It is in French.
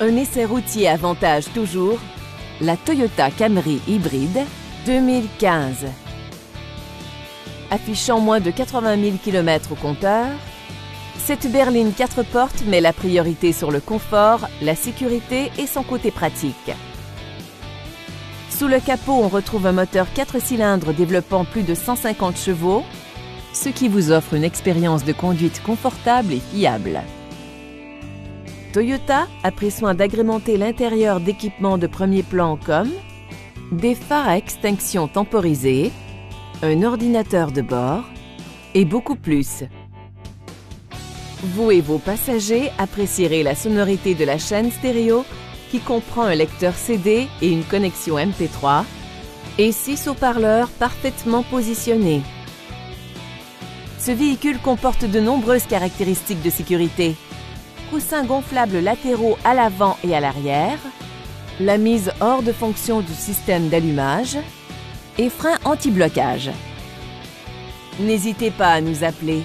Un essai routier avantage toujours la Toyota Camry hybride 2015. Affichant moins de 80 000 km au compteur, cette berline 4 portes met la priorité sur le confort, la sécurité et son côté pratique. Sous le capot, on retrouve un moteur 4 cylindres développant plus de 150 chevaux, ce qui vous offre une expérience de conduite confortable et fiable. Toyota a pris soin d'agrémenter l'intérieur d'équipements de premier plan comme des phares à extinction temporisés, un ordinateur de bord et beaucoup plus. Vous et vos passagers apprécierez la sonorité de la chaîne stéréo qui comprend un lecteur CD et une connexion MP3 et six haut-parleurs parfaitement positionnés. Ce véhicule comporte de nombreuses caractéristiques de sécurité. Coussins gonflables latéraux à l'avant et à l'arrière, la mise hors de fonction du système d'allumage et freins anti-blocage. N'hésitez pas à nous appeler